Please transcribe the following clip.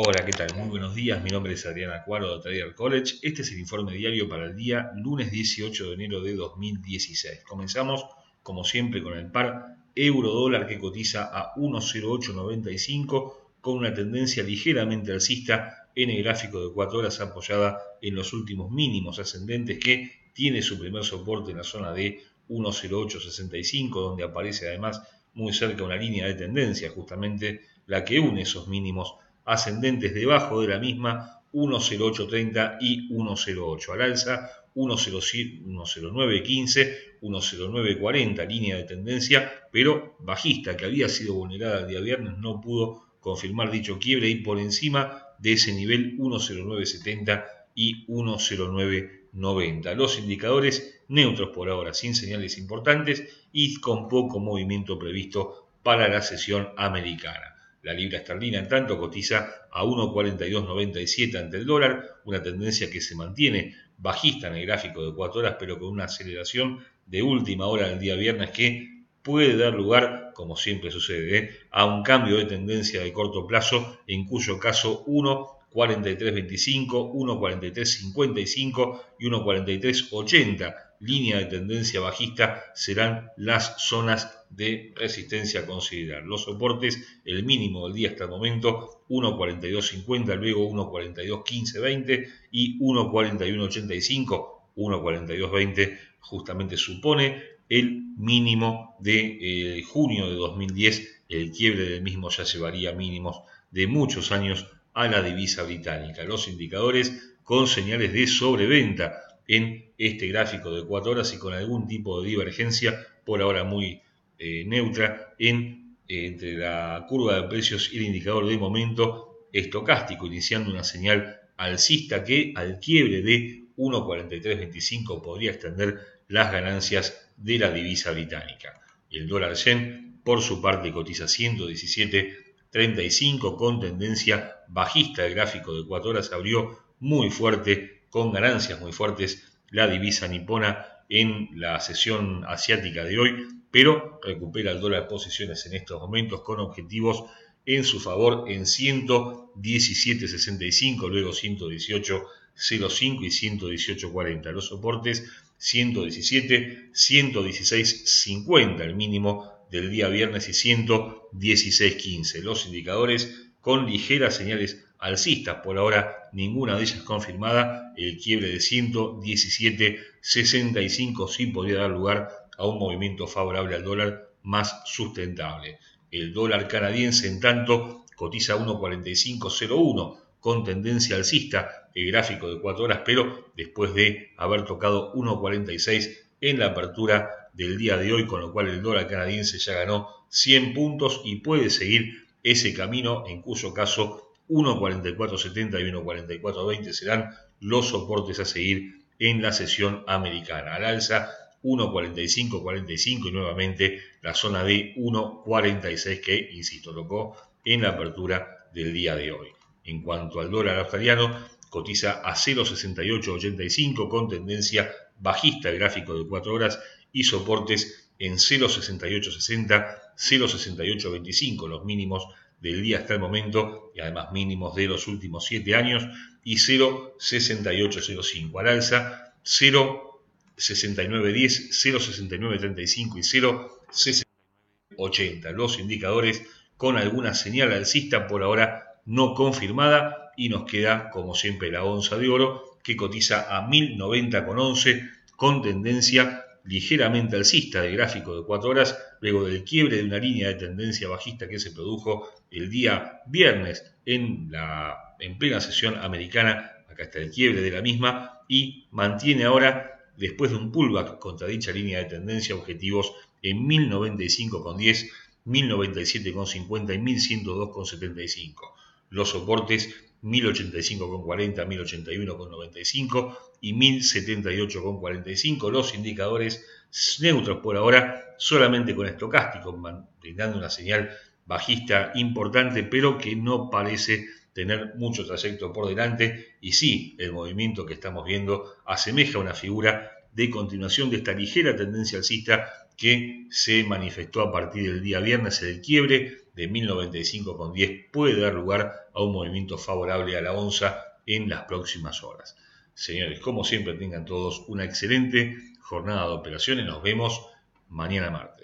Hola, ¿qué tal? Muy buenos días. Mi nombre es Adriana Cuaro de Trader College. Este es el informe diario para el día lunes 18 de enero de 2016. Comenzamos, como siempre, con el par euro-dólar que cotiza a 1.0895 con una tendencia ligeramente alcista en el gráfico de 4 horas apoyada en los últimos mínimos ascendentes que tiene su primer soporte en la zona de 1.0865 donde aparece además muy cerca una línea de tendencia justamente la que une esos mínimos ascendentes debajo de la misma 10830 y 108 al alza 10915 10940 línea de tendencia pero bajista que había sido vulnerada el día viernes no pudo confirmar dicho quiebre y por encima de ese nivel 10970 y 10990 los indicadores neutros por ahora sin señales importantes y con poco movimiento previsto para la sesión americana la libra esterlina, en tanto, cotiza a 1,4297 ante el dólar, una tendencia que se mantiene bajista en el gráfico de 4 horas, pero con una aceleración de última hora del día viernes que puede dar lugar, como siempre sucede, ¿eh? a un cambio de tendencia de corto plazo, en cuyo caso 1,4325, 1,4355 y 1,4380 línea de tendencia bajista serán las zonas de resistencia a considerar. Los soportes, el mínimo del día hasta el momento, 1.42.50, luego 1.42.15.20 y 1.41.85, 1.42.20 justamente supone el mínimo de eh, junio de 2010, el quiebre del mismo ya llevaría mínimos de muchos años a la divisa británica. Los indicadores con señales de sobreventa en este gráfico de 4 horas y con algún tipo de divergencia, por ahora muy eh, neutra, en, eh, entre la curva de precios y el indicador de momento estocástico, iniciando una señal alcista que al quiebre de 1.4325 podría extender las ganancias de la divisa británica. El dólar yen, por su parte, cotiza 117.35 con tendencia bajista. El gráfico de 4 horas abrió muy fuerte con ganancias muy fuertes la divisa nipona en la sesión asiática de hoy, pero recupera el dólar posiciones en estos momentos con objetivos en su favor en 117.65, luego 118.05 y 118.40. Los soportes 117, 116.50, el mínimo del día viernes y 116.15. Los indicadores con ligeras señales alcistas, por ahora ninguna de ellas confirmada, el quiebre de 117.65 sí podría dar lugar a un movimiento favorable al dólar más sustentable. El dólar canadiense, en tanto, cotiza 1.4501 con tendencia alcista, el gráfico de 4 horas, pero después de haber tocado 1.46 en la apertura del día de hoy, con lo cual el dólar canadiense ya ganó 100 puntos y puede seguir ese camino, en cuyo caso 1.4470 y 1.4420 serán los soportes a seguir en la sesión americana. Al alza 1.4545 y nuevamente la zona de 1.46 que, insisto, tocó en la apertura del día de hoy. En cuanto al dólar australiano, cotiza a 0.6885 con tendencia bajista el gráfico de 4 horas y soportes en 0.6860, 0.6825 los mínimos del día hasta el momento y además mínimos de los últimos 7 años y 0,6805 al alza, 0,6910, 0,6935 y 0,6980. Los indicadores con alguna señal alcista por ahora no confirmada y nos queda como siempre la onza de oro que cotiza a 1090,11 con tendencia ligeramente alcista de gráfico de 4 horas, luego del quiebre de una línea de tendencia bajista que se produjo el día viernes en, la, en plena sesión americana, acá está el quiebre de la misma, y mantiene ahora, después de un pullback contra dicha línea de tendencia, objetivos en 1095,10, 1097,50 y 1102,75. Los soportes 1085,40, 1081,95 y 1078,45. Los indicadores neutros por ahora, solamente con estocástico, brindando una señal bajista importante, pero que no parece tener mucho trayecto por delante. Y sí, el movimiento que estamos viendo asemeja una figura de continuación de esta ligera tendencia alcista que se manifestó a partir del día viernes. El quiebre de 1095,10 puede dar lugar a un movimiento favorable a la onza en las próximas horas. Señores, como siempre, tengan todos una excelente jornada de operaciones. Nos vemos mañana martes.